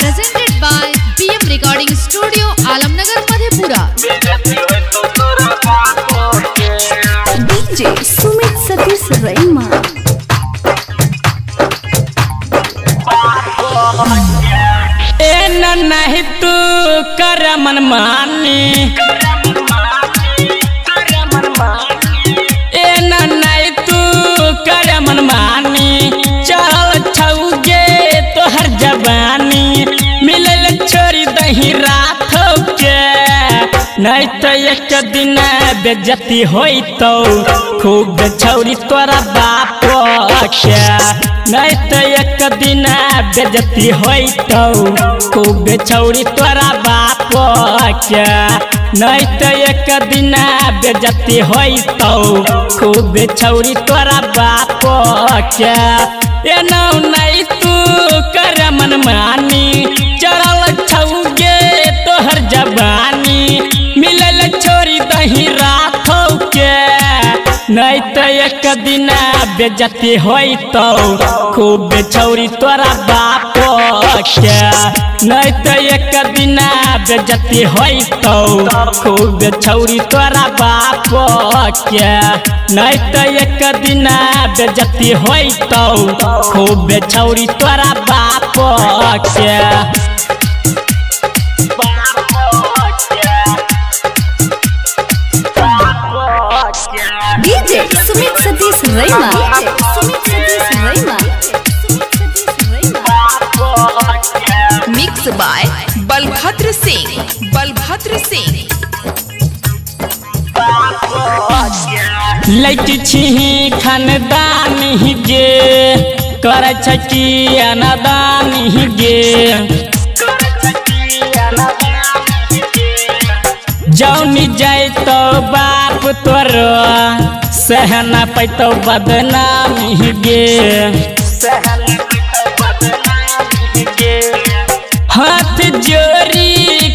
presented by BM Recording Studio, Alamnagar, Madhepura. DJ Sumit Satish Raima. ए न नहीं तू कर मन नहीं तो एक दिन बेजती होई तो खूब छौरी तोरा बाप नहीं तो एक दिन बेजती होई तो खूब छौरी तोरा बाप नहीं तो एक दिन बेजती होई तो खूब छौरी तोरा बाप के नौ नहीं एक दिन बेजती होई तो खूब छौरी तोरा बाप के नहीं तो एक दिन बेजती होई तो खूब छौरी तोरा बाप के नहीं तो एक दिन बेजती होई तो खूब छौरी तोरा बाप के DJ mix by Balbhadra Singh Balbhadra Singh light छी खानदान ही गे कर छकी अनदान ही गे जौनी जाय तो बाप तोर सहना पैतो बदनाम ही गे। हाथ जोड़ी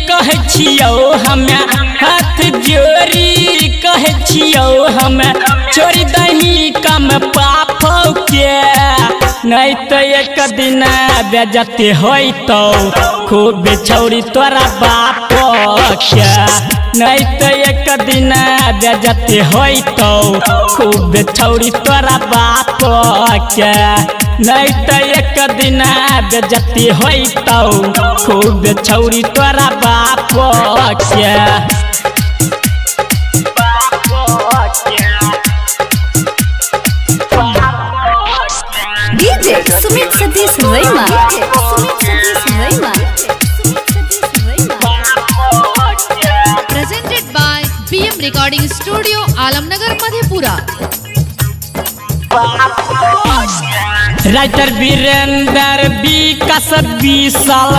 कहे छियौ हमें हाथ जोड़ी कहे छियौ हमें छोड़ी दही कम पाप के। नहीं तो एक दिन बेजती होई तो खूब छौरी तोरा बाप के। नहीं तो एक दिन बेजती होई तो खूब छौरी तोरा बाप के। नहीं तो एक दिन बेजती होई तो खूब छौरी तोरा बाप के। DJ Sumit Satish Raima. BM studio Alamnagar Madhepura. Writer Virendra Vikas Vishal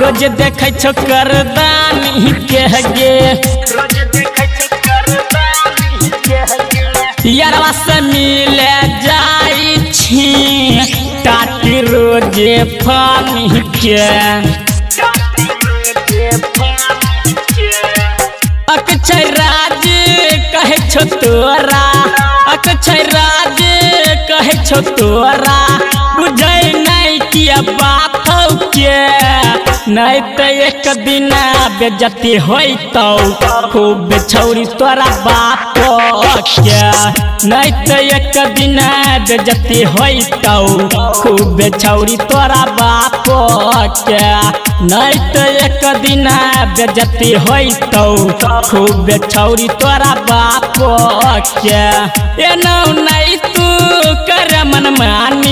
रोज देखे छो करदानी के गे यारवा से मिले जाई छी टाटी रोज़े फानी के छो तोरा। कुछ राज कहे छो तोरा। बुझे नहीं किया बात के। नहीं तो एक दिन बेजती होई तो खूब छौरी तोरा बाप के। नहीं तो एक दिन बेजती होई तो खूब छौरी तोरा बाप के। नहीं तो एक दिन बेजती होई तो खूब छौरी तोरा बाप के। ए नहीं तू कर मन मानी।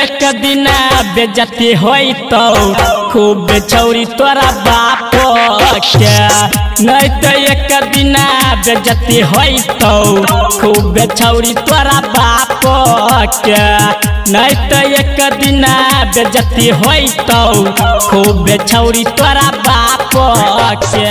एक दिन बेजती होई तो खूब छौरी तोरा बाप के नहीं तो एक दिन बेजती होई तो खूब छौरी तोरा बाप के नहीं तो एक दिन बेजती होई तो खूब छौरी तोरा बाप के